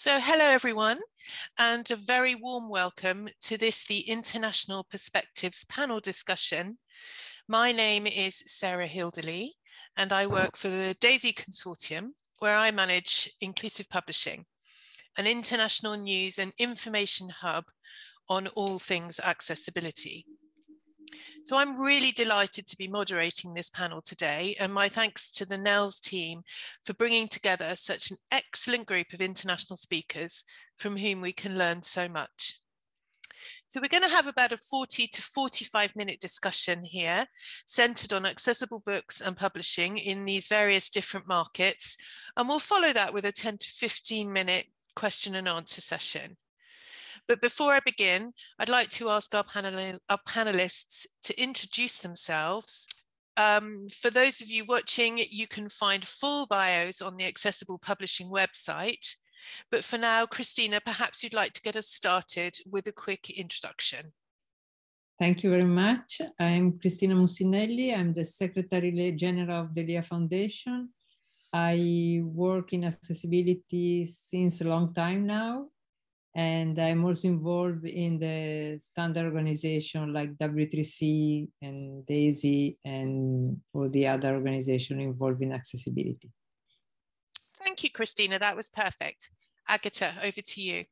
So hello everyone and a very warm welcome to this the International Perspectives panel discussion. My name is Sarah Hilderley and I work for the DAISY Consortium where I manage Inclusive Publishing, an international news and information hub on all things accessibility. So I'm really delighted to be moderating this panel today and my thanks to the NNELS team for bringing together such an excellent group of international speakers from whom we can learn so much. So we're going to have about a 40 to 45 minute discussion here centered on accessible books and publishing in these various different markets. And we'll follow that with a 10 to 15 minute question and answer session. But before I begin, I'd like to ask our, panel our panelists to introduce themselves. Um, for those of you watching, you can find full bios on the Accessible Publishing website. But for now, Christina, perhaps you'd like to get us started with a quick introduction. Thank you very much. I'm Christina Mussinelli. I'm the Secretary General of the LIA Foundation. I work in accessibility since a long time now and I'm also involved in the standard organization like W3C and DAISY and all the other organizations involved in accessibility. Thank you, Christina. That was perfect. Agata, over to you.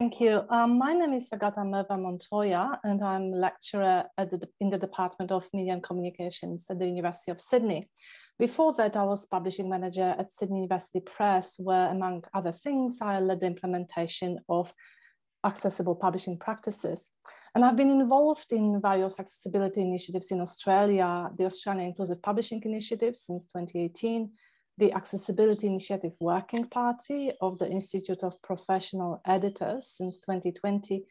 Thank you. Um, my name is Agata Mrva-Montoya, and I'm lecturer the, in the Department of Media and Communications at the University of Sydney. Before that, I was publishing manager at Sydney University Press, where, among other things, I led the implementation of accessible publishing practices. And I've been involved in various accessibility initiatives in Australia, the Australian Inclusive Publishing Initiative since 2018, the Accessibility Initiative Working Party of the Institute of Professional Editors since 2020,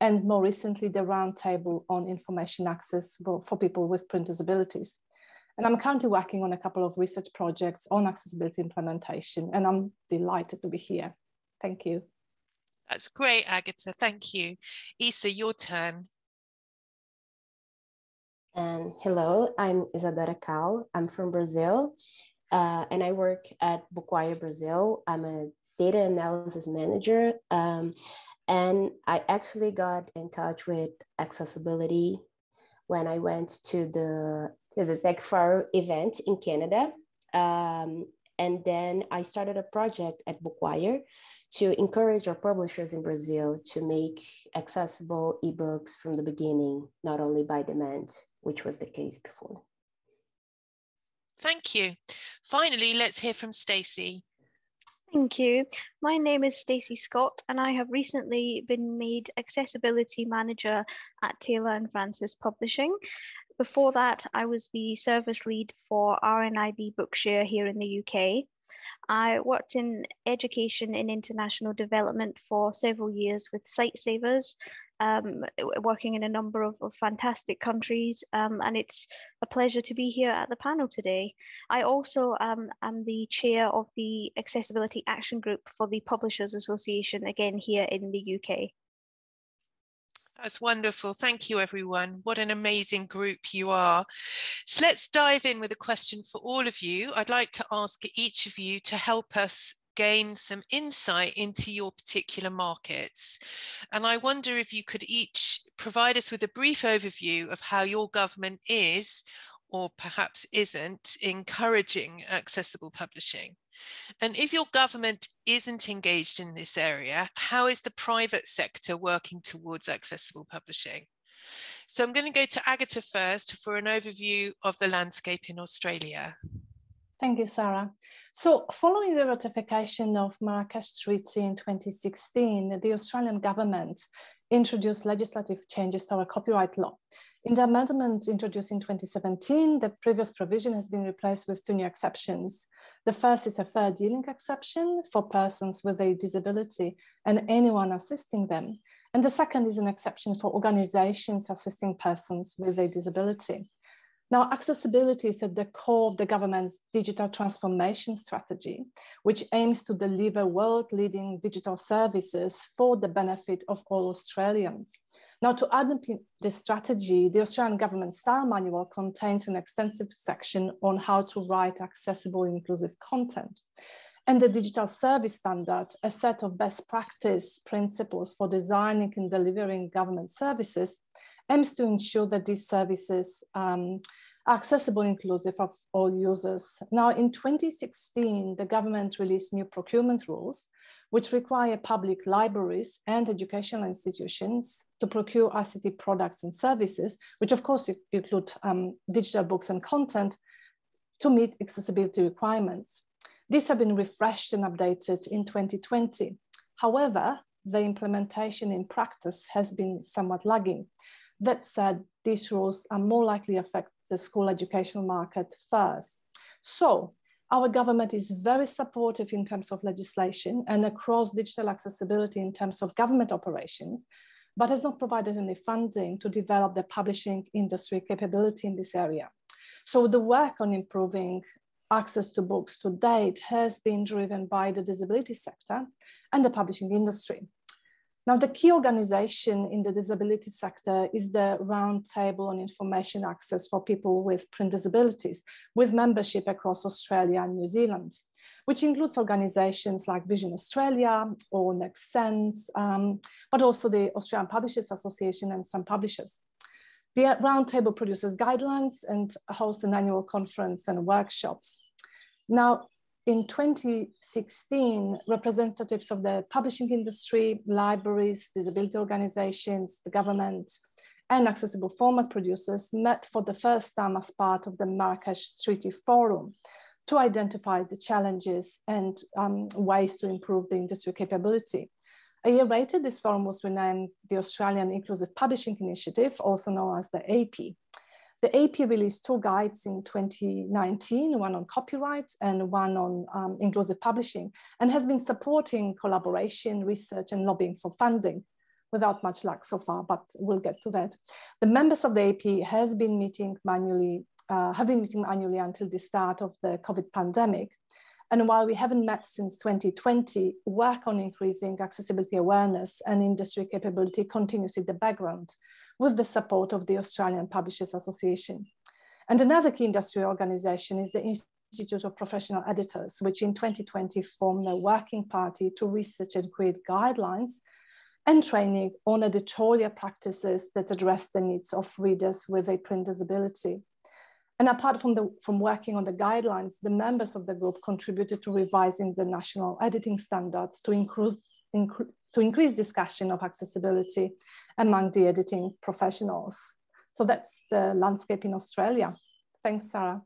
and more recently, the Roundtable on Information Access for, for People with Print Disabilities. And I'm currently working on a couple of research projects on accessibility implementation, and I'm delighted to be here. Thank you. That's great, Agatha. Thank you. Isa, your turn. And hello, I'm Isadora Cal. I'm from Brazil, uh, and I work at Bookwire Brazil. I'm a data analysis manager, um, and I actually got in touch with accessibility when I went to the to the Tech Forum event in Canada. Um, and then I started a project at Bookwire to encourage our publishers in Brazil to make accessible ebooks from the beginning, not only by demand, which was the case before. Thank you. Finally, let's hear from Stacey. Thank you. My name is Stacey Scott, and I have recently been made Accessibility Manager at Taylor and Francis Publishing. Before that, I was the service lead for RNIB Bookshare here in the UK. I worked in education and international development for several years with Sightsavers um, working in a number of, of fantastic countries, um, and it's a pleasure to be here at the panel today. I also um, am the chair of the Accessibility Action Group for the Publishers Association, again here in the UK. That's wonderful. Thank you, everyone. What an amazing group you are. So let's dive in with a question for all of you. I'd like to ask each of you to help us gain some insight into your particular markets. And I wonder if you could each provide us with a brief overview of how your government is, or perhaps isn't, encouraging accessible publishing. And if your government isn't engaged in this area, how is the private sector working towards accessible publishing? So I'm going to go to Agatha first for an overview of the landscape in Australia. Thank you, Sarah. So following the ratification of Marrakesh Treaty in 2016, the Australian government introduced legislative changes to our copyright law. In the amendment introduced in 2017, the previous provision has been replaced with two new exceptions. The first is a fair dealing exception for persons with a disability and anyone assisting them. And the second is an exception for organizations assisting persons with a disability. Now, accessibility is at the core of the government's digital transformation strategy, which aims to deliver world-leading digital services for the benefit of all Australians. Now, to underpin this strategy, the Australian government style manual contains an extensive section on how to write accessible inclusive content. And the Digital Service Standard, a set of best practice principles for designing and delivering government services, aims to ensure that these services um, are accessible inclusive of all users. Now, in 2016, the government released new procurement rules, which require public libraries and educational institutions to procure ICT products and services, which of course include um, digital books and content to meet accessibility requirements. These have been refreshed and updated in 2020. However, the implementation in practice has been somewhat lagging. That said, these rules are more likely to affect the school educational market first. So our government is very supportive in terms of legislation and across digital accessibility in terms of government operations, but has not provided any funding to develop the publishing industry capability in this area. So the work on improving access to books to date has been driven by the disability sector and the publishing industry. Now, the key organization in the disability sector is the Roundtable on Information Access for People with Print Disabilities, with membership across Australia and New Zealand, which includes organizations like Vision Australia or NextSense, um, but also the Australian Publishers Association and some publishers. The Roundtable produces guidelines and hosts an annual conference and workshops. Now, in 2016, representatives of the publishing industry, libraries, disability organizations, the government, and accessible format producers met for the first time as part of the Marrakesh Treaty Forum to identify the challenges and um, ways to improve the industry capability. A year later, this forum was renamed the Australian Inclusive Publishing Initiative, also known as the AIPI. The AP released two guides in 2019, one on copyright and one on um, inclusive publishing, and has been supporting collaboration, research, and lobbying for funding without much luck so far, but we'll get to that. The members of the AP has been meeting manually, uh, have been meeting annually until the start of the COVID pandemic. And while we haven't met since 2020, work on increasing accessibility awareness and industry capability continues in the background with the support of the Australian Publishers Association. And another key industry organization is the Institute of Professional Editors, which in 2020 formed a working party to research and create guidelines and training on editorial practices that address the needs of readers with a print disability. And apart from, the, from working on the guidelines, the members of the group contributed to revising the national editing standards to to increase discussion of accessibility among the editing professionals. So that's the landscape in Australia. Thanks, Sarah.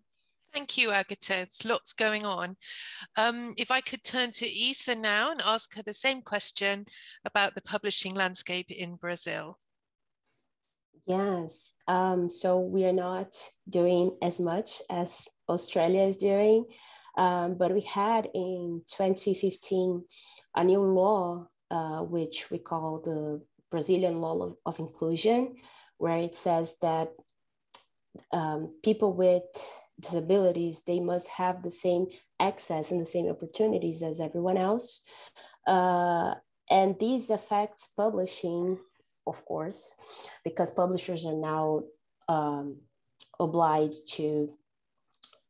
Thank you, Agata. There's lots going on. Um, if I could turn to Isa now and ask her the same question about the publishing landscape in Brazil. Yes, um, so we are not doing as much as Australia is doing, um, but we had in 2015 a new law uh, which we call the Brazilian Law of, Inclusion, where it says that um, people with disabilities they must have the same access and the same opportunities as everyone else. Uh, and these affects publishing of course because publishers are now um, obliged to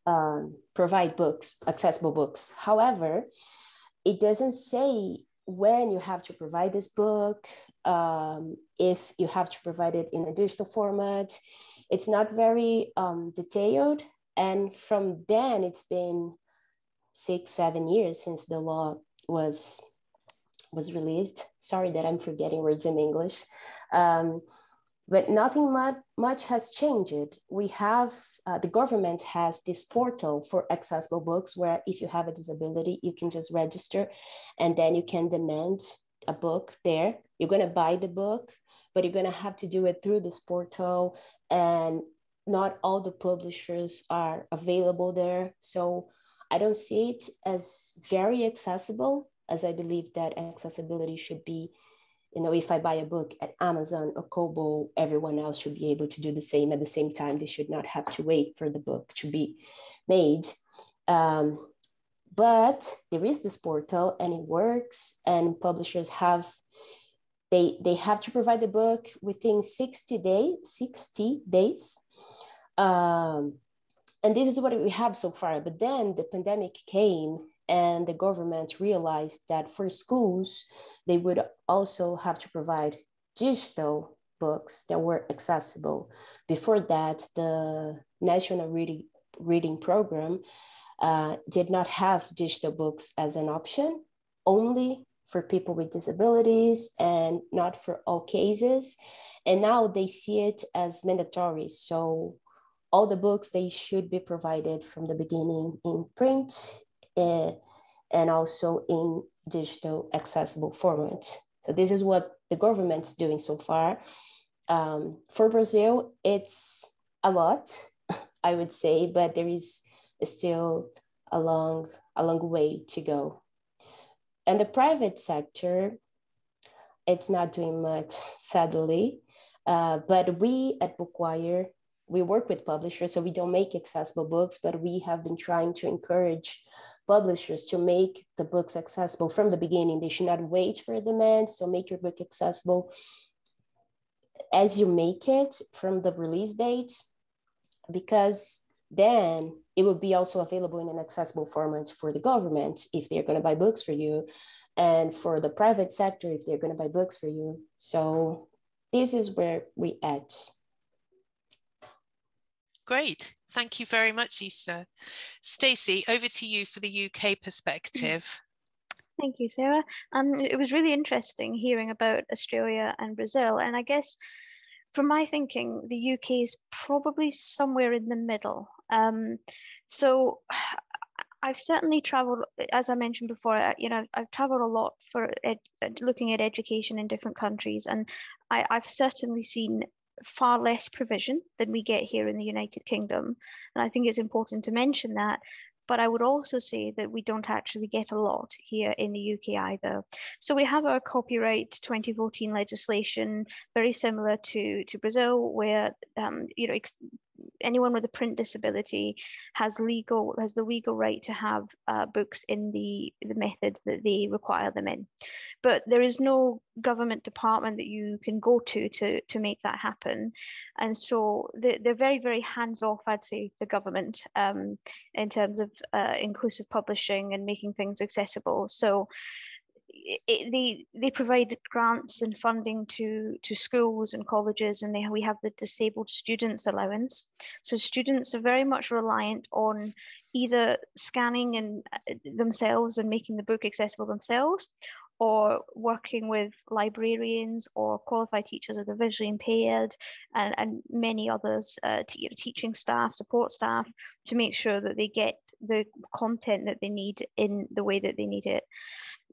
um, provide books accessible books. However it doesn't say when you have to provide this book, um, if you have to provide it in a digital format. It's not very um, detailed. And from then, it's been six, seven years since the law was was released. Sorry that I'm forgetting words in English. Um, but nothing much, much has changed. We have, uh, the government has this portal for accessible books where if you have a disability, you can just register and then you can demand a book there. You're going to buy the book, but you're going to have to do it through this portal. And not all the publishers are available there. So I don't see it as very accessible, as I believe that accessibility should be you know, if I buy a book at Amazon or Kobo, everyone else should be able to do the same at the same time. They should not have to wait for the book to be made. Um, but there is this portal and it works and publishers have they they have to provide the book within 60 days 60 days. Um, and this is what we have so far. But then the pandemic came and the government realized that for schools, they would also have to provide digital books that were accessible. Before that, the National Reading, Reading Program uh, did not have digital books as an option, only for people with disabilities and not for all cases. And now they see it as mandatory. So all the books, they should be provided from the beginning in print and, eh, and also in digital accessible format. So this is what the government's doing so far. Um, for Brazil, it's a lot, I would say, but there is still a long, a long way to go. And the private sector, it's not doing much, sadly. Uh, but we at Bookwire, we work with publishers, so we don't make accessible books, but we have been trying to encourage publishers to make the books accessible from the beginning. They should not wait for demand, so make your book accessible as you make it from the release date, because then it will be also available in an accessible format for the government if they're going to buy books for you and for the private sector if they're going to buy books for you so this is where we at great thank you very much isa stacey over to you for the uk perspective Thank you, Sarah. Um, it was really interesting hearing about Australia and Brazil. And I guess from my thinking, the UK is probably somewhere in the middle. Um, so I've certainly traveled, as I mentioned before, you know, I've traveled a lot for ed, looking at education in different countries, and I, I've certainly seen far less provision than we get here in the United Kingdom. And I think it's important to mention that but I would also say that we don't actually get a lot here in the UK either. So we have our copyright 2014 legislation, very similar to, to Brazil, where um, you know anyone with a print disability has legal has the legal right to have uh, books in the the method that they require them in. But there is no government department that you can go to to to make that happen. And so they're, very very hands off i'd say the government um, in terms of uh, inclusive publishing and making things accessible. So they they provide grants and funding to to schools and colleges, and they, we have the disabled students allowance. So students are very much reliant on either scanning and uh, themselves and making the book accessible themselves, or working with librarians or qualified teachers of the visually impaired and, and many others, uh, teaching staff, support staff, to make sure that they get the content that they need in the way that they need it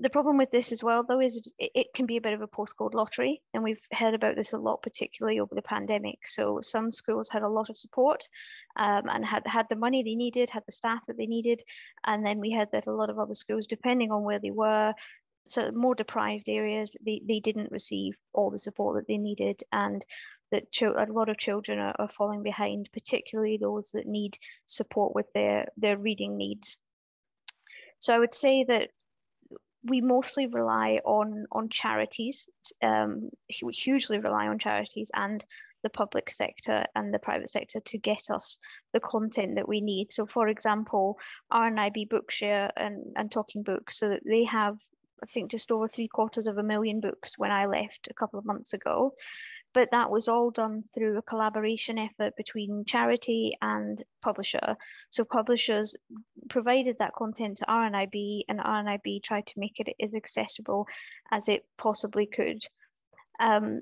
the problem with this as well, though, is it, can be a bit of a postcode lottery. And we've heard about this a lot, particularly over the pandemic. So some schools had a lot of support um, and had, had the money they needed, had the staff that they needed. And then we heard that a lot of other schools, depending on where they were, so more deprived areas, they, they didn't receive all the support that they needed. And that a lot of children are, are falling behind, particularly those that need support with their, their reading needs. So I would say that we mostly rely on on charities. Um, we hugely rely on charities and the public sector and the private sector to get us the content that we need. So, for example, RNIB Bookshare and, and Talking Books, so that they have, I think, just over three quarters of a million books when I left a couple of months ago but that was all done through a collaboration effort between charity and publisher. So publishers provided that content to RNIB and RNIB tried to make it as accessible as it possibly could. Um,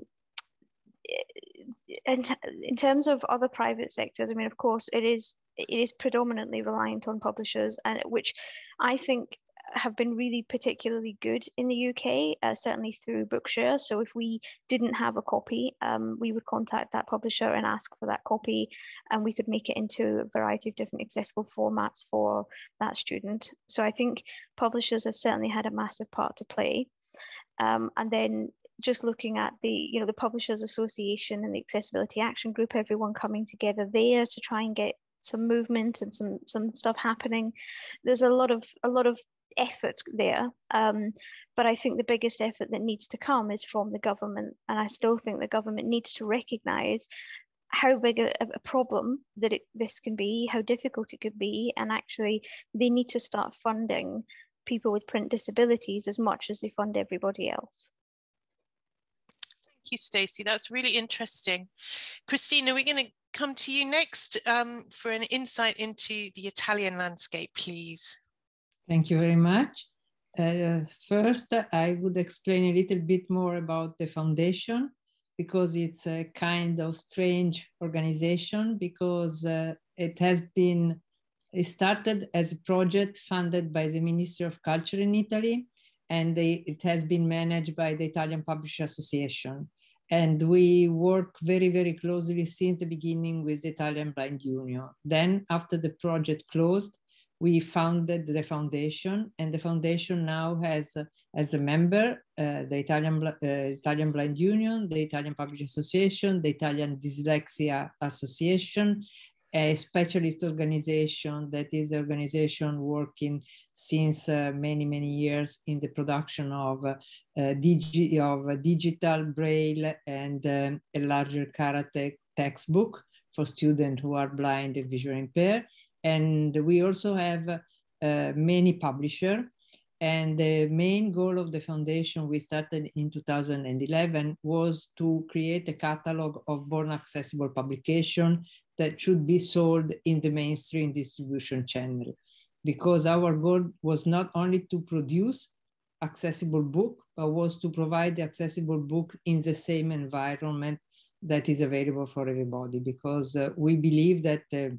and in terms of other private sectors, I mean, of course, it is it is predominantly reliant on publishers, and which I think have been really particularly good in the UK, uh, certainly through Bookshare. So if we didn't have a copy, um, we would contact that publisher and ask for that copy, and we could make it into a variety of different accessible formats for that student. So I think publishers have certainly had a massive part to play. Um, and then just looking at the you know the publishers association and the accessibility action group everyone coming together there to try and get some movement and some some stuff happening there's a lot of a lot of effort there. Um, but I think the biggest effort that needs to come is from the government. And I still think the government needs to recognize how big a, a problem that it, this can be, how difficult it could be, and actually they need to start funding people with print disabilities as much as they fund everybody else. Thank you, Stacey. That's really interesting. Christina, we're going to come to you next um, for an insight into the Italian landscape, please. Thank you very much. Uh, first, I would explain a little bit more about the foundation because it's a kind of strange organization because uh, it has been it started as a project funded by the Ministry of Culture in Italy and they, it has been managed by the Italian Publisher Association. And we work very, very closely since the beginning with the Italian Blind Union. Then after the project closed, we founded the foundation and the foundation now has as a member uh, the Italian, uh, Italian Blind Union, the Italian Public Association, the Italian Dyslexia Association, a specialist organization that is an organization working since uh, many, many years in the production of, uh, digi of digital braille and um, a larger karate textbook for students who are blind and visually impaired. And we also have uh, many publishers. And the main goal of the foundation we started in 2011 was to create a catalog of born accessible publication that should be sold in the mainstream distribution channel. Because our goal was not only to produce accessible book, but was to provide the accessible book in the same environment that is available for everybody. Because uh, we believe that uh,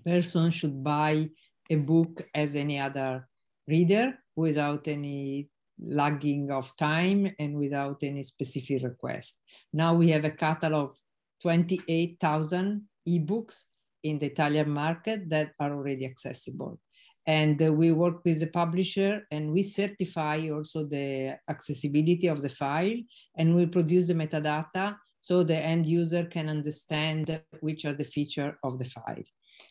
person should buy a book as any other reader without any lagging of time and without any specific request. Now we have a catalog of 28,000 ebooks in the Italian market that are already accessible. And uh, we work with the publisher and we certify also the accessibility of the file and we produce the metadata so the end user can understand which are the feature of the file.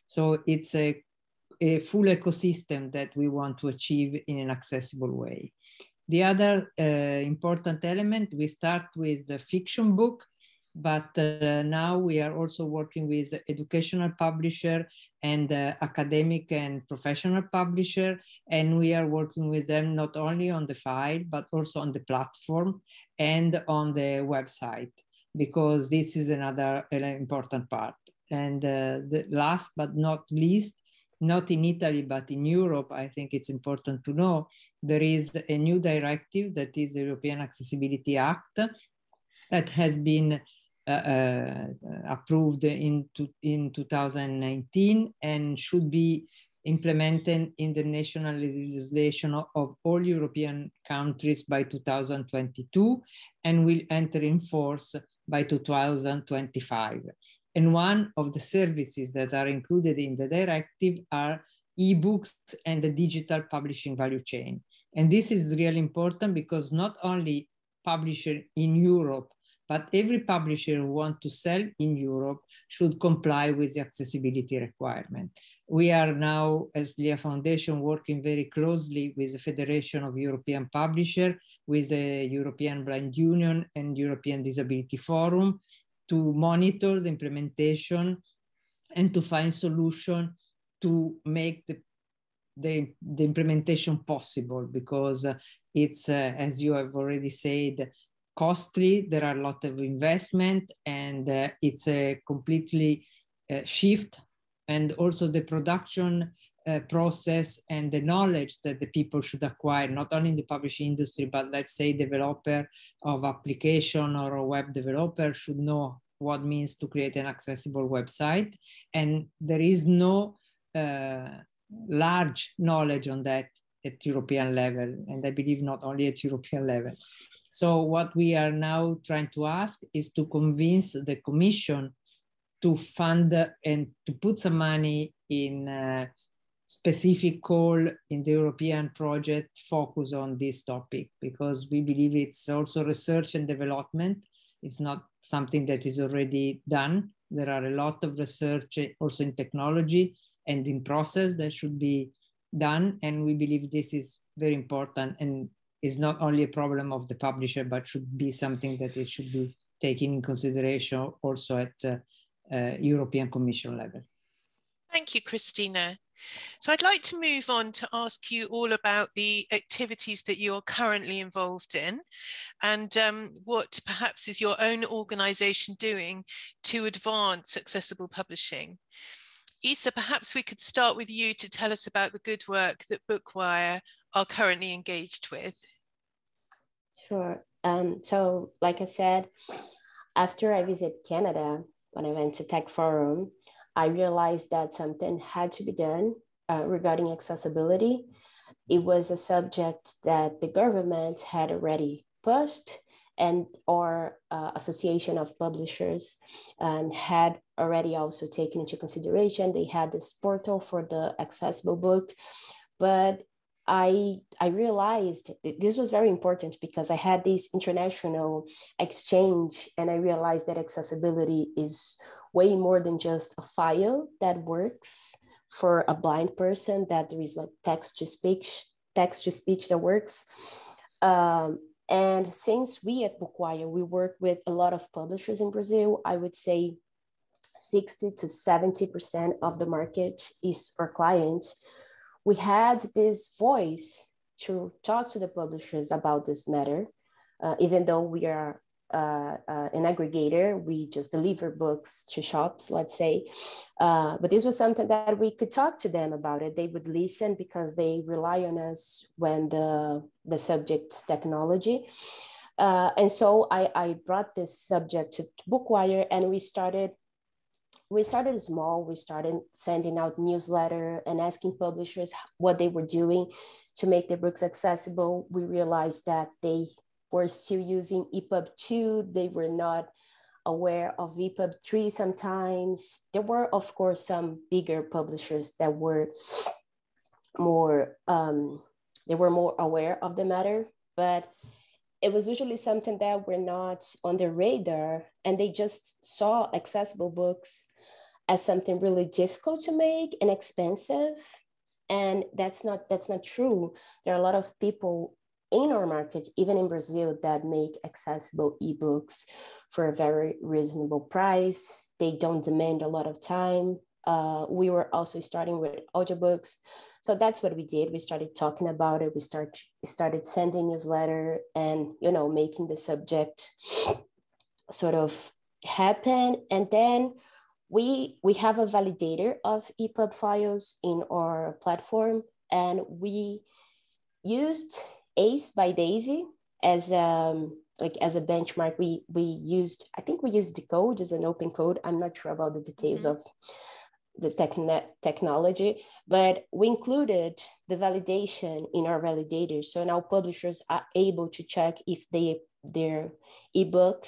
So it's a, a full ecosystem that we want to achieve in an accessible way. The other uh, important element, we start with a fiction book, but uh, now we are also working with educational publisher and uh, academic and professional publisher and we are working with them not only on the file but also on the platform and on the website because this is another important part and uh, the last but not least, not in Italy, but in Europe, I think it's important to know, there is a new directive that is the European Accessibility Act that has been uh, uh, approved in, to, in 2019 and should be implemented in the national legislation of all European countries by 2022 and will enter in force by 2025. And one of the services that are included in the directive are ebooks and the digital publishing value chain. And this is really important because not only publisher in Europe, but every publisher who want to sell in Europe should comply with the accessibility requirement. We are now, as LIA Foundation, working very closely with the Federation of European Publishers, with the European Blind Union and European Disability Forum, to monitor the implementation and to find solution to make the, the, the implementation possible because uh, it's, uh, as you have already said, costly. There are a lot of investment and uh, it's a completely uh, shift. And also the production uh, process and the knowledge that the people should acquire, not only in the publishing industry, but let's say developer of application or a web developer should know what means to create an accessible website. And there is no uh, large knowledge on that at European level. And I believe not only at European level. So what we are now trying to ask is to convince the commission to fund and to put some money in uh, specific call in the European project focus on this topic because we believe it's also research and development. It's not something that is already done. There are a lot of research also in technology and in process that should be done. And we believe this is very important and is not only a problem of the publisher, but should be something that it should be taken in consideration also at uh, uh, European Commission level. Thank you, Christina. So I'd like to move on to ask you all about the activities that you are currently involved in and um, what perhaps is your own organisation doing to advance accessible publishing. Isa, perhaps we could start with you to tell us about the good work that Bookwire are currently engaged with. Sure. Um, so, like I said, after I visited Canada, when I went to Tech Forum, I realized that something had to be done uh, regarding accessibility. It was a subject that the government had already pushed and our uh, association of publishers and had already also taken into consideration. They had this portal for the accessible book, but I I realized this was very important because I had this international exchange and I realized that accessibility is way more than just a file that works for a blind person that there is like text to speech text to speech that works um, and since we at Bookwire, we work with a lot of publishers in Brazil, I would say 60 to 70% of the market is our client. We had this voice to talk to the publishers about this matter, uh, even though we are uh, uh, an aggregator. We just deliver books to shops, let's say. Uh, but this was something that we could talk to them about it. They would listen because they rely on us when the, the subject's technology. Uh, and so I, I brought this subject to Bookwire and we started we started small. We started sending out newsletter and asking publishers what they were doing to make their books accessible. We realized that they were still using EPUB 2. They were not aware of EPUB 3 sometimes. There were, of course, some bigger publishers that were more, um, they were more aware of the matter, but it was usually something that were not on their radar and they just saw accessible books as something really difficult to make and expensive and that's not that's not true there are a lot of people in our market, even in Brazil, that make accessible ebooks for a very reasonable price. They don't demand a lot of time. Uh, we were also starting with audiobooks. So that's what we did. We started talking about it. We start, started sending newsletter and, you know, making the subject sort of happen. And then we, we have a validator of EPUB files in our platform. And we used Ace by Daisy as um, like as a benchmark. We we used I think we used the code as an open code. I'm not sure about the details mm-hmm. of the techn- technology, but we included the validation in our validators. So now publishers are able to check if they their ebook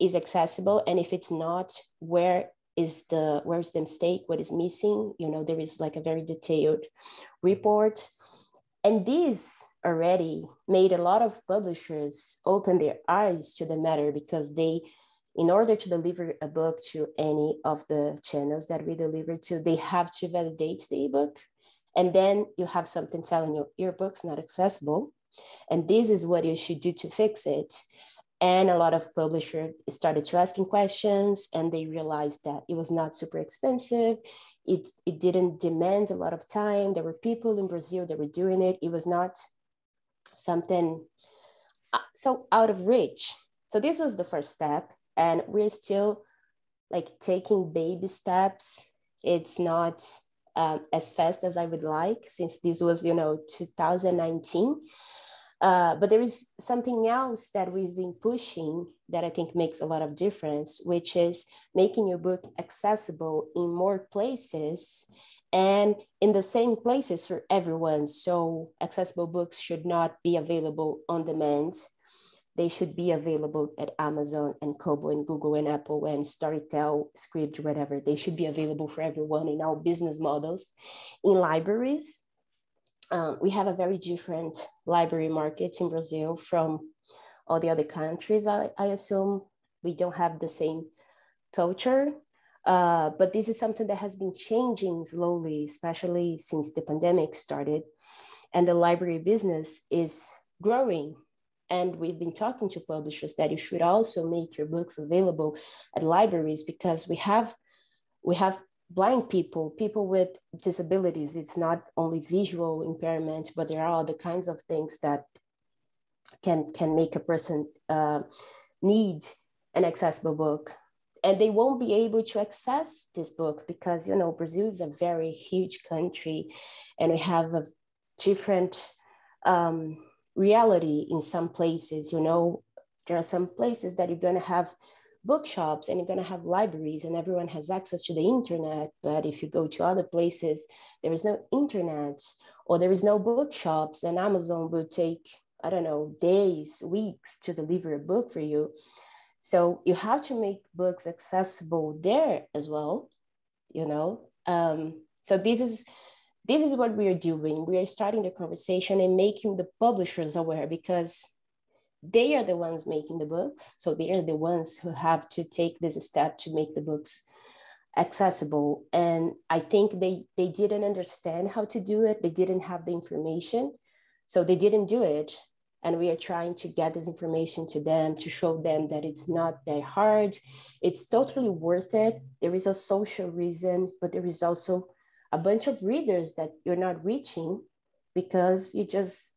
is accessible and if it's not, where is the where's the mistake, what is missing? You know, there is like a very detailed report. And this already made a lot of publishers open their eyes to the matter because they, in order to deliver a book to any of the channels that we deliver to, they have to validate the ebook. And then you have something telling you your book's not accessible. And this is what you should do to fix it. And a lot of publishers started to asking questions and they realized that it was not super expensive it, it didn't demand a lot of time. There were people in Brazil that were doing it. It was not something uh, so out of reach. So this was the first step. And we're still like taking baby steps. It's not um, as fast as I would like since this was, you know, 2019. Uh, but there is something else that we've been pushing that I think makes a lot of difference, which is making your book accessible in more places and in the same places for everyone. So accessible books should not be available on demand. They should be available at Amazon and Kobo and Google and Apple and Storytel, Scribd, whatever. They should be available for everyone in all business models. In libraries, um, we have a very different library market in Brazil from all the other countries. I, I assume we don't have the same culture, uh, but this is something that has been changing slowly, especially since the pandemic started. And the library business is growing. And we've been talking to publishers that you should also make your books available at libraries because we have we have blind people, people with disabilities. It's not only visual impairment, but there are other kinds of things that can can make a person uh, need an accessible book and they won't be able to access this book because you know brazil is a very huge country and we have a different um, reality in some places you know there are some places that you're going to have bookshops and you're going to have libraries and everyone has access to the internet but if you go to other places there is no internet or there is no bookshops and amazon will take i don't know days weeks to deliver a book for you so you have to make books accessible there as well, you know. Um, so this is this is what we are doing. We are starting the conversation and making the publishers aware because they are the ones making the books. So they are the ones who have to take this step to make the books accessible. And I think they they didn't understand how to do it. They didn't have the information. So they didn't do it and we are trying to get this information to them to show them that it's not that hard it's totally worth it there is a social reason but there is also a bunch of readers that you're not reaching because you just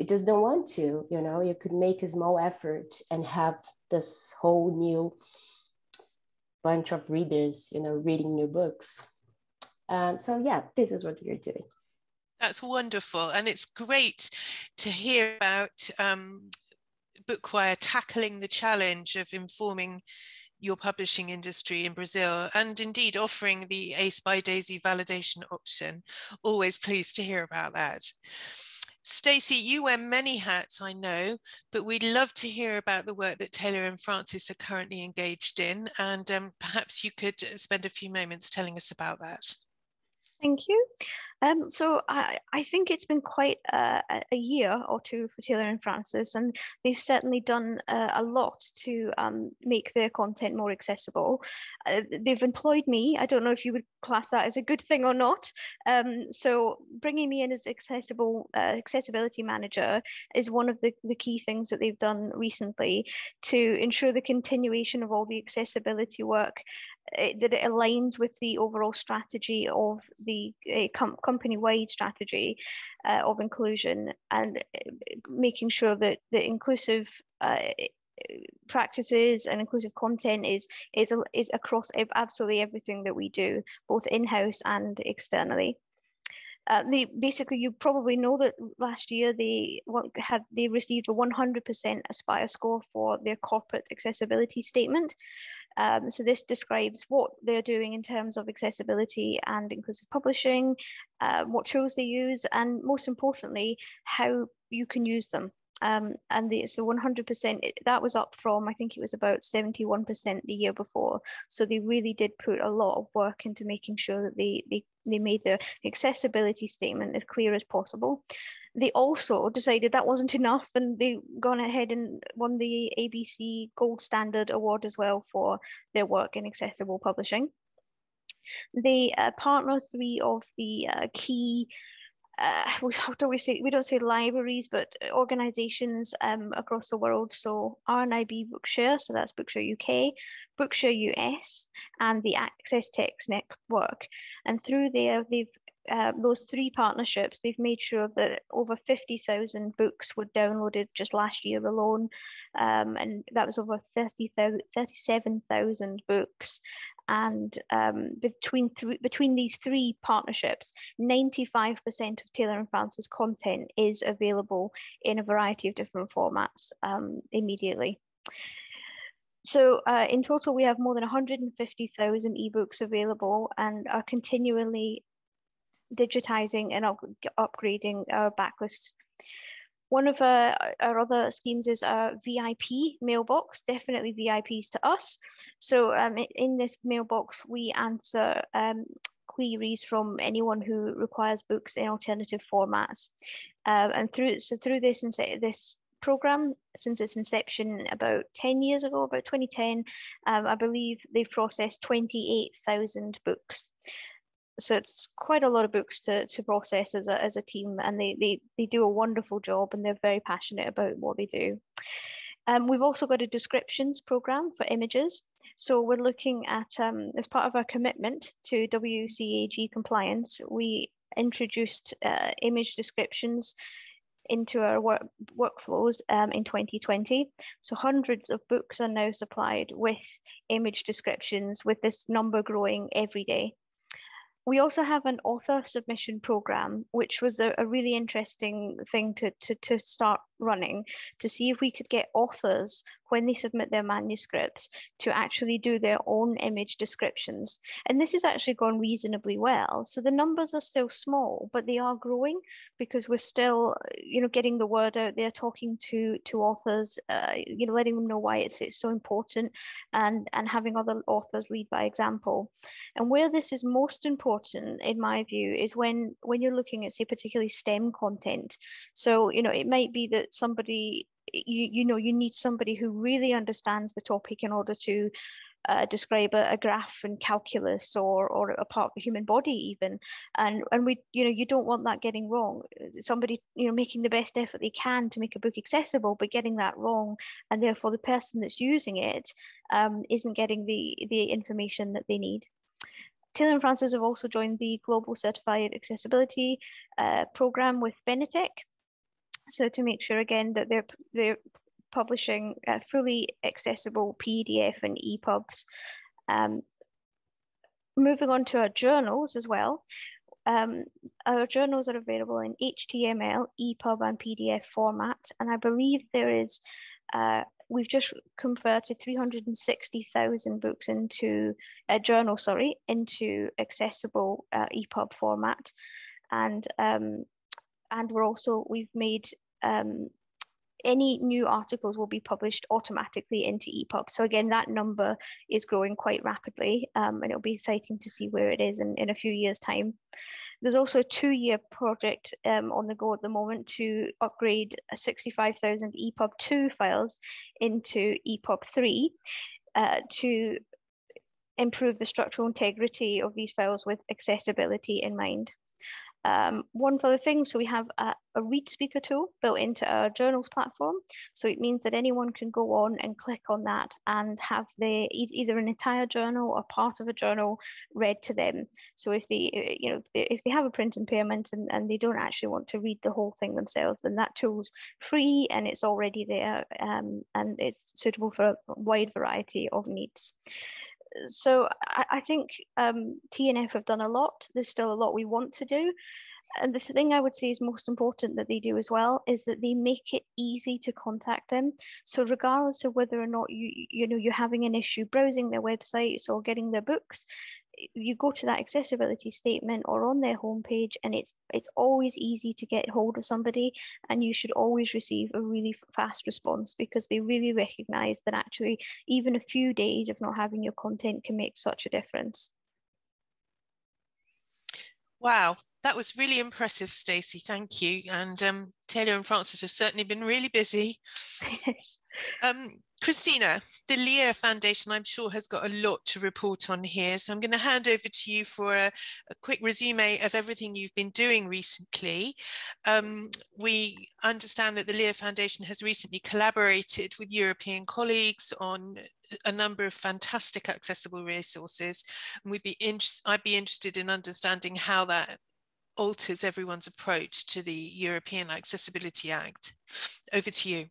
you just don't want to you know you could make a small effort and have this whole new bunch of readers you know reading your books um, so yeah this is what we're doing that's wonderful. And it's great to hear about um, Bookwire tackling the challenge of informing your publishing industry in Brazil and indeed offering the ACE by DAISY validation option. Always pleased to hear about that. Stacey, you wear many hats, I know, but we'd love to hear about the work that Taylor and Francis are currently engaged in, and um, perhaps you could spend a few moments telling us about that. Thank you. Um, so I, I think it's been quite a, a, year or two for Taylor and Francis, and they've certainly done a lot to um, make their content more accessible. Uh, they've employed me. I don't know if you would class that as a good thing or not. Um, so bringing me in as accessible uh, accessibility manager is one of the, the key things that they've done recently to ensure the continuation of all the accessibility work it, that it aligns with the overall strategy of the uh, com company-wide strategy uh, of inclusion and uh, making sure that the inclusive uh, practices and inclusive content is is is across absolutely everything that we do, both in-house and externally. Uh, they basically you probably know that last year they had they received a 100% Aspire score for their corporate accessibility statement, um, so this describes what they're doing in terms of accessibility and inclusive publishing, uh, what tools they use, and most importantly, how you can use them. Um, and the, so 100% that was up from I think it was about 71% the year before. So they really did put a lot of work into making sure that they they, they made their accessibility statement as clear as possible they also decided that wasn't enough and they gone ahead and won the ABC Gold Standard Award as well for their work in accessible publishing. They uh, partner three of the uh, key uh, how do we say we don't say libraries but organizations um, across the world so RNIB Bookshare so that's Bookshare UK Bookshare US and the AccessText Network and through there they've uh, those three partnerships, they've made sure that over 50,000 books were downloaded just last year alone. Um, and that was over 30, 37,000 books. And um, between, th- between these three partnerships, 95% of Taylor and Francis content is available in a variety of different formats um, immediately. So uh, in total, we have more than 150,000 ebooks available and are continually digitizing and up upgrading our backlist. One of our, our other schemes is our VIP mailbox, definitely VIPs to us. So um, in this mailbox, we answer um, queries from anyone who requires books in alternative formats. Uh, and through so through this this program since its inception about 10 years ago, about 2010, um, I believe they've processed 28,000 books so it's quite a lot of books to, to process as a, as a team and they, they, they do a wonderful job and they're very passionate about what they do. Um, we've also got a descriptions program for images. So we're looking at, um, as part of our commitment to WCAG compliance, we introduced uh, image descriptions into our work, workflows um, in 2020. So hundreds of books are now supplied with image descriptions, with this number growing every day. We also have an author submission program, which was a, a really interesting thing to, to, to start running to see if we could get authors when they submit their manuscripts to actually do their own image descriptions. And this has actually gone reasonably well. So the numbers are still small, but they are growing because we're still, you know, getting the word out there, talking to to authors, uh, you know, letting them know why it's it's so important, and and having other authors lead by example. And where this is most important, in my view, is when when you're looking at say particularly STEM content. So you know, it might be that somebody you you know you need somebody who really understands the topic in order to uh, describe a, a, graph in calculus or or a part of the human body even. And and we you know you don't want that getting wrong. Somebody you know making the best effort they can to make a book accessible but getting that wrong and therefore the person that's using it um, not getting the the information that they need. Taylor and Francis have also joined the Global Certified Accessibility uh, program with Benetech, so to make sure again that they're they're publishing fully accessible PDF and EPUBs. Um, moving on to our journals as well. Um, our journals are available in HTML, EPUB, and PDF format, and I believe there is. Uh, we've just converted 360,000 books into a uh, journal, sorry, into accessible uh, EPUB format, and um, and we're also we've made um, any new articles will be published automatically into EPUB. So again, that number is growing quite rapidly um, and it'll be exciting to see where it is in, in a few years time. There's also a two-year project um, on the go at the moment to upgrade 65,000 EPUB 2 files into EPUB 3 uh, to improve the structural integrity of these files with accessibility in mind. Um, one further thing, so we have a, a, ReadSpeaker tool built into our journals platform. So it means that anyone can go on and click on that and have the either an entire journal or part of a journal read to them. So if they, uh, you know, if they, have a print impairment and, and they don't actually want to read the whole thing themselves, then that tool's free and it's already there um, and it's suitable for a wide variety of needs so I, I think um, T&F have done a lot. There's still a lot we want to do. And the thing I would say is most important that they do as well is that they make it easy to contact them. So regardless of whether or not you you know you're having an issue browsing their websites or getting their books, you go to that accessibility statement or on their homepage and it's it's always easy to get hold of somebody and you should always receive a really fast response because they really recognize that actually even a few days of not having your content can make such a difference Wow, that was really impressive, Stacey. Thank you. And um, Taylor and Francis have certainly been really busy. um, Cristina, the LIA Foundation, I'm sure, has got a lot to report on here. So I'm going to hand over to you for a, a quick resume of everything you've been doing recently. Um, we understand that the LIA Foundation has recently collaborated with European colleagues on a number of fantastic accessible resources. And we'd be I'd be interested in understanding how that alters everyone's approach to the European Accessibility Act. Over to you.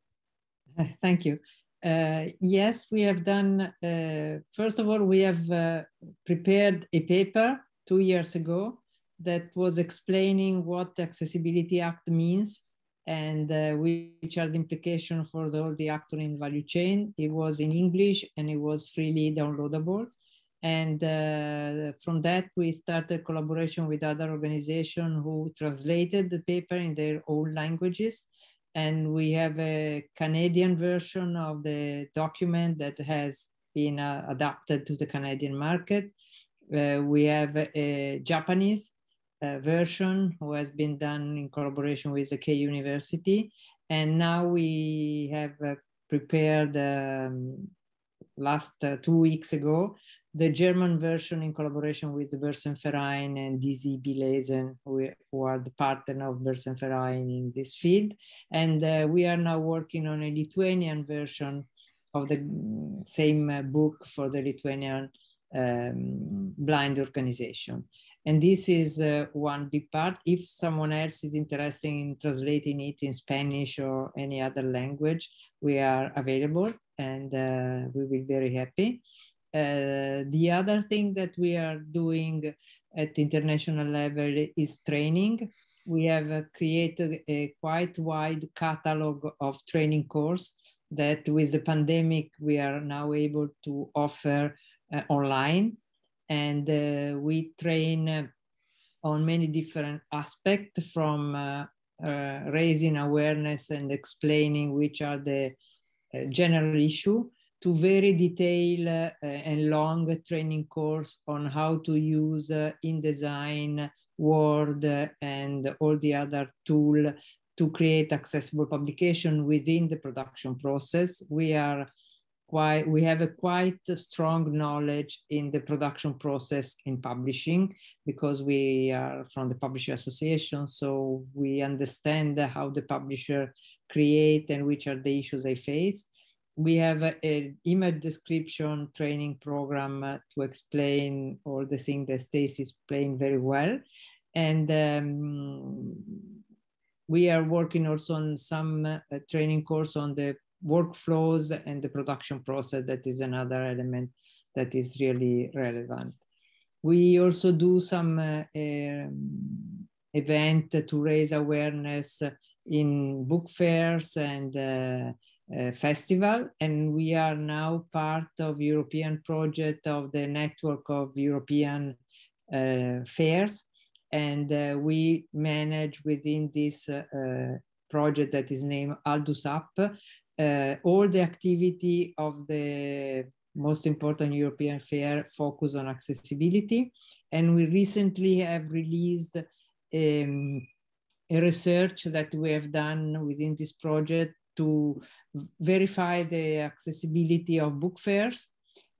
Thank you. Uh, yes, we have done, uh, first of all, we have uh, prepared a paper two years ago that was explaining what the Accessibility Act means and uh, which are the implications for the, all the actors in the value chain. It was in English and it was freely downloadable. And uh, from that, we started collaboration with other organizations who translated the paper in their own languages and we have a Canadian version of the document that has been uh, adapted to the Canadian market. Uh, we have a Japanese uh, version who has been done in collaboration with the K University. And now we have uh, prepared um, last uh, two weeks ago the German version in collaboration with the Börsenverein and DZB Lesen, who, are the partner of Börsenverein in this field. And uh, we are now working on a Lithuanian version of the same uh, book for the Lithuanian um, blind organization. And this is uh, one big part. If someone else is interested in translating it in Spanish or any other language, we are available and uh, we will be very happy. Uh, the other thing that we are doing at international level is training. We have uh, created a quite wide catalog of training course that with the pandemic, we are now able to offer uh, online. And uh, we train uh, on many different aspects from uh, raising awareness and explaining which are the general issue to very detailed uh, and long training course on how to use uh, InDesign, Word, and all the other tool to create accessible publication within the production process. We are quite, we have a quite strong knowledge in the production process in publishing because we are from the Publisher Association. So we understand how the publisher create and which are the issues they face we have an image description training program uh, to explain all the things that Stacy is playing very well. And um, we are working also on some uh, training course on the workflows and the production process. That is another element that is really relevant. We also do some uh, um, event to raise awareness in book fairs and uh, festival and we are now part of European project of the network of European uh, fairs. And uh, we manage within this uh, uh, project that is named Aldus Up all the activity of the most important European fair focus on accessibility. And we recently have released um, a research that we have done within this project to verify the accessibility of book fairs.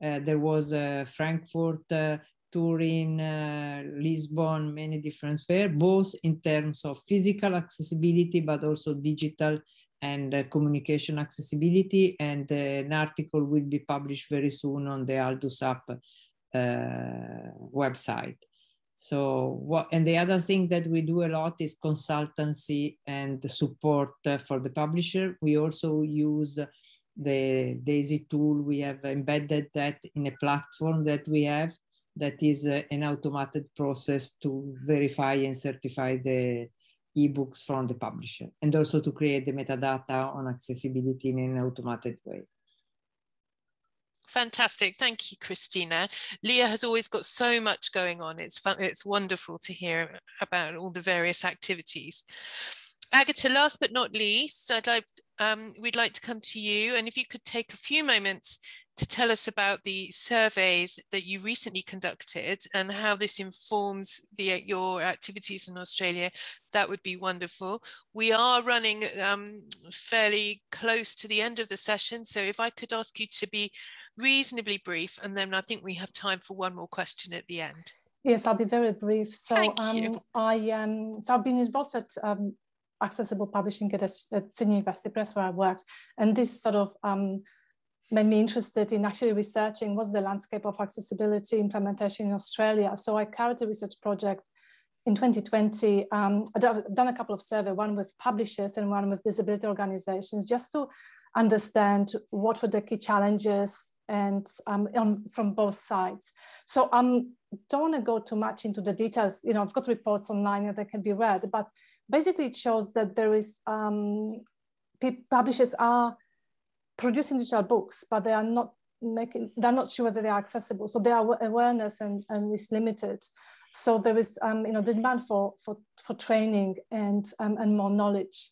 Uh, there was uh, Frankfurt, uh, Turin, uh, Lisbon, many different fairs, both in terms of physical accessibility, but also digital and uh, communication accessibility. And uh, an article will be published very soon on the Aldus Up website. So what, and the other thing that we do a lot is consultancy and support uh, for the publisher. We also use the DAISY tool. We have embedded that in a platform that we have that is uh, an automated process to verify and certify the ebooks from the publisher and also to create the metadata on accessibility in an automated way. Fantastic. Thank you, Cristina. LIA has always got so much going on. It's fun, it's wonderful to hear about all the various activities. Agata, last but not least, I'd like, um, we'd like to come to you. And if you could take a few moments to tell us about the surveys that you recently conducted and how this informs the, your activities in Australia, that would be wonderful. We are running um, fairly close to the end of the session. So if I could ask you to be reasonably brief, and then I think we have time for one more question at the end. Yes, I'll be very brief. So um. I um, so I've been involved at um, accessible publishing at, at Sydney University Press where I worked, and this sort of um, made me interested in actually researching what's the landscape of accessibility implementation in Australia. So I carried a research project in 2020. Um, I've done a couple of surveys, one with publishers and one with disability organizations, just to understand what were the key challenges and um, on, from both sides. So I um, don't want to go too much into the details. You know, I've got reports online that can be read, but basically it shows that there is, um, publishers are producing digital books, but they are not making, they're not sure whether they are accessible. So their awareness and, and is limited. So there is, um, you know, the demand for, for, for training and, um, and more knowledge.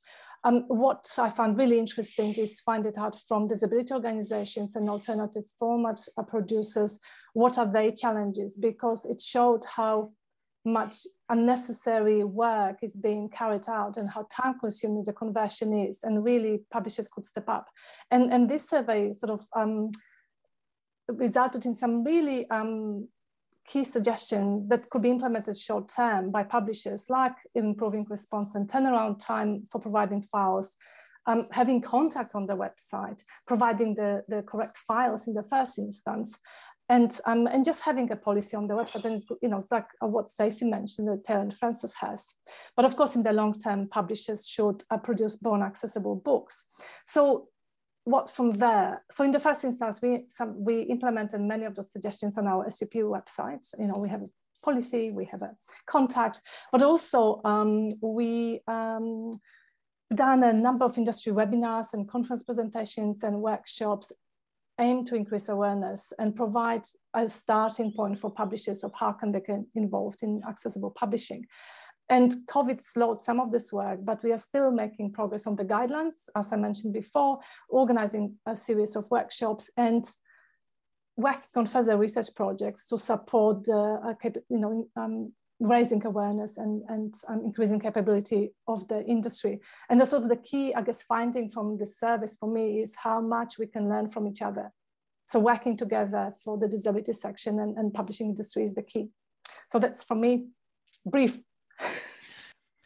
Um, what I found really interesting is find it out from disability organizations and alternative format uh, producers, what are their challenges? Because it showed how much unnecessary work is being carried out and how time consuming the conversion is and really publishers could step up. And, and this survey sort of um, resulted in some really um, key suggestion that could be implemented short term by publishers, like improving response and turnaround time for providing files, um, having contact on the website, providing the, the correct files in the first instance, and um, and just having a policy on the website. And you know it's like what Stacey mentioned that Taylor and Francis has. But of course in the long term publishers should uh, produce born accessible books. So what from there so in the first instance we some we implemented many of those suggestions on our SUP website you know we have a policy we have a contact but also um, we um, done a number of industry webinars and conference presentations and workshops aim to increase awareness and provide a starting point for publishers of how can they get involved in accessible publishing. And COVID slowed some of this work, but we are still making progress on the guidelines, as I mentioned before, organizing a series of workshops and working on further research projects to support the uh, you know, um, raising awareness and, and um, increasing capability of the industry. And that's sort of the key, I guess, finding from this service for me is how much we can learn from each other. So working together for the disability section and, and publishing industry is the key. So that's for me, brief.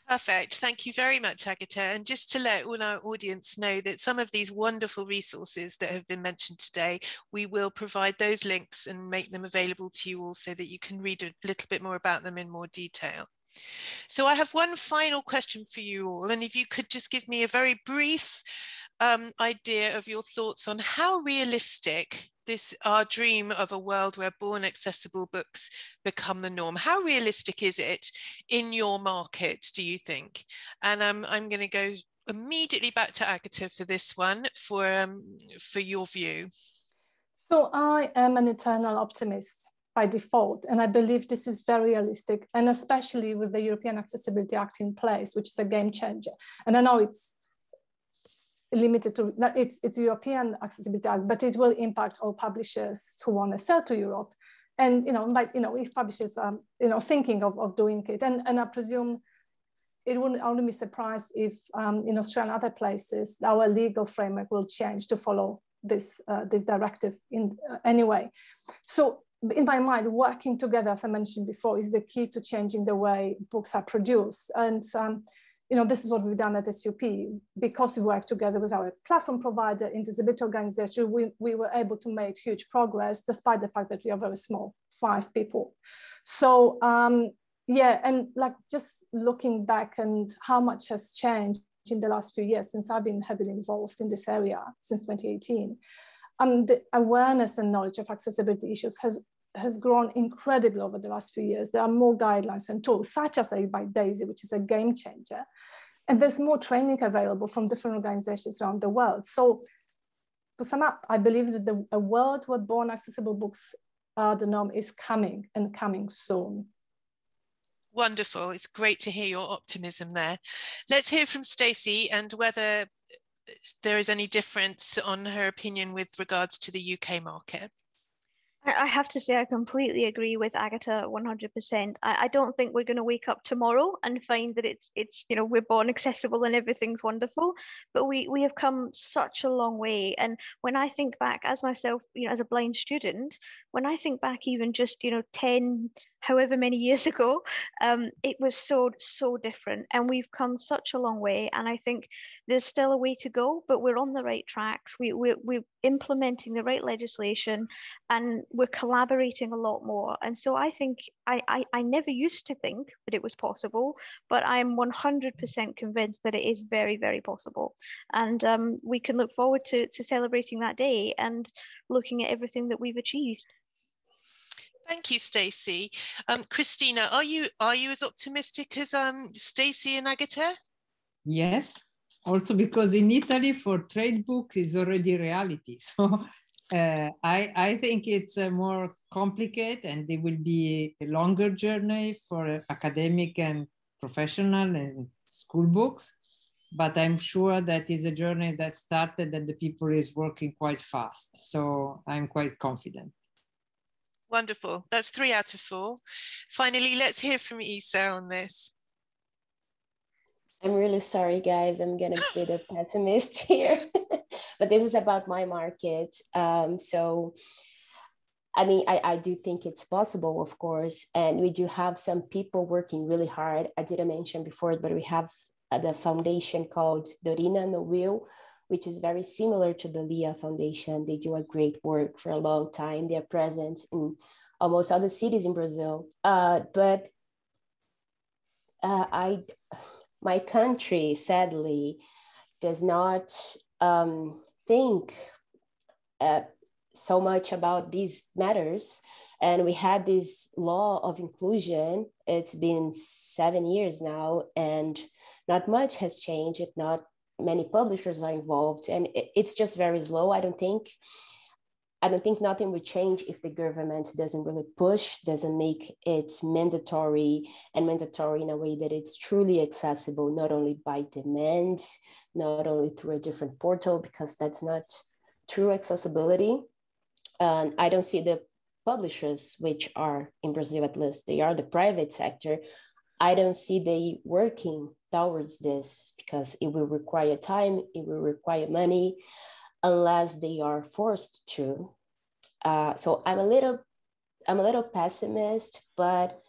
Perfect. Thank you very much, Agata. And just to let all our audience know that some of these wonderful resources that have been mentioned today, we will provide those links and make them available to you all so that you can read a little bit more about them in more detail. So I have one final question for you all. And if you could just give me a very brief um, idea of your thoughts on how realistic this our dream of a world where born accessible books become the norm. How realistic is it in your market do you think? And um, i'm going to go immediately back to Agata for this one for um, for your view. So i am an eternal optimist by default and i believe this is very realistic and especially with the european accessibility act in place which is a game changer. And i know it's limited to it's it's European accessibility act, but it will impact all publishers who want to sell to Europe. And you know, like you know, if publishers are you know thinking of, of doing it, and and I presume it wouldn't only be surprised if um, in Australia and other places our legal framework will change to follow this uh, this directive in uh, anyway. So in my mind, working together, as I mentioned before, is the key to changing the way books are produced. And um, you know, this is what we've done at SUP. Because we work together with our platform provider, in Disability Organization, we, we were able to make huge progress despite the fact that we are very small, five people. So um, yeah, and like just looking back and how much has changed in the last few years since I've been heavily involved in this area since 2018. Um, the awareness and knowledge of accessibility issues has has grown incredibly over the last few years. There are more guidelines and tools, such as Ace by DAISY, which is a game changer. And there's more training available from different organizations around the world. So to sum up, I believe that the, a world where born accessible books are the norm is coming and coming soon. Wonderful. It's great to hear your optimism there. Let's hear from Stacey and whether there is any difference on her opinion with regards to the UK market. I have to say, I completely agree with Agata 100%. I, I don't think we're going to wake up tomorrow and find that it's, it's, you know, we're born accessible and everything's wonderful, but we, we have come such a long way. And when I think back as myself, you know, as a blind student, when I think back even just, you know, 10, however many years ago, um, it was so, so different. And we've come such a long way. And I think there's still a way to go, but we're on the right tracks. We, we're, we're implementing the right legislation and we're collaborating a lot more. And so I think I, I, I never used to think that it was possible, but I'm 100% convinced that it is very, very possible. And um, we can look forward to, to celebrating that day and looking at everything that we've achieved. Thank you, Stacey. Um, Cristina, are you are you as optimistic as um, Stacey and Agata? Yes, also because in Italy for trade book is already reality. So uh, I, I think it's uh, more complicated and it will be a longer journey for academic and professional and school books. But I'm sure that is a journey that started and the people is working quite fast. So I'm quite confident. Wonderful. That's three out of four. Finally, let's hear from Isa on this. I'm really sorry, guys. I'm going to be the pessimist here, but this is about my market. Um, so I mean, I, I do think it's possible, of course, and we do have some people working really hard. I didn't mention before, but we have uh, the foundation called Dorina Nowill, which is very similar to the LIA Foundation. They do a great work for a long time. They are present in almost all the cities in Brazil. Uh, but uh, I, my country, sadly, does not um, think uh, so much about these matters. And we had this law of inclusion. It's been seven years now, and not much has changed. Not many publishers are involved, and it's just very slow. I don't think. I don't think nothing will change if the government doesn't really push, doesn't make it mandatory and mandatory in a way that it's truly accessible, not only by demand, not only through a different portal, because that's not true accessibility. And I don't see the publishers, which are in Brazil at least, they are the private sector. I don't see they working towards this because it will require time, it will require money, unless they are forced to. Uh, so I'm a little, I'm a little pessimist, but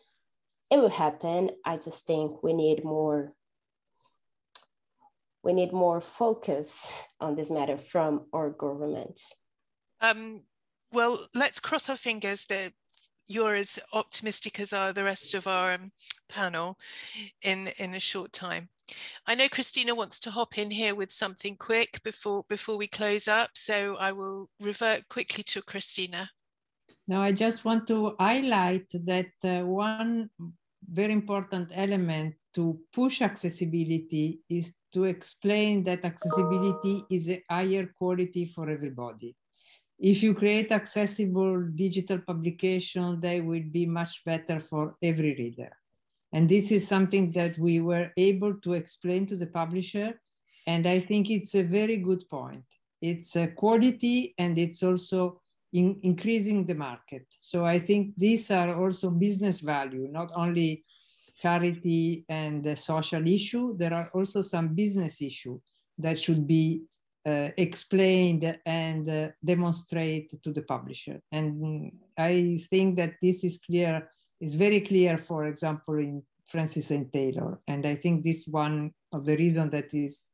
it will happen. I just think we need more we need more focus on this matter from our government. Um, well, let's cross our fingers that you're as optimistic as are the rest of our um, panel in, in a short time. I know Cristina wants to hop in here with something quick before, before we close up, so I will revert quickly to Cristina. Now, I just want to highlight that uh, one very important element to push accessibility is to explain that accessibility is a higher quality for everybody. If you create accessible digital publication, they will be much better for every reader. And this is something that we were able to explain to the publisher. And I think it's a very good point. It's a quality and it's also in increasing the market. So I think these are also business value, not only charity and social issue, there are also some business issue that should be uh, explained and uh, demonstrate to the publisher. And I think that this is clear, is very clear, for example, in Francis and Taylor. And I think this one of the reason that is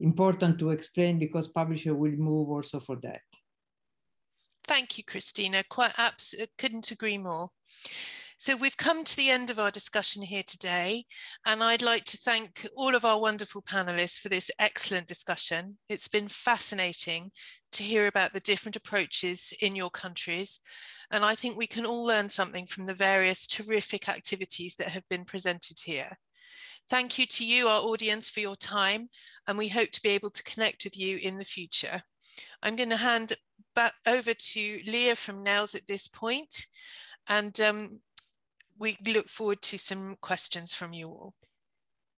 important to explain because publisher will move also for that. Thank you, Cristina. Quite abs couldn't agree more. So we've come to the end of our discussion here today, and I'd like to thank all of our wonderful panelists for this excellent discussion. It's been fascinating to hear about the different approaches in your countries, and I think we can all learn something from the various terrific activities that have been presented here. Thank you to you, our audience, for your time, and we hope to be able to connect with you in the future. I'm going to hand back over to Leah from NNELS at this point, and um, we look forward to some questions from you all.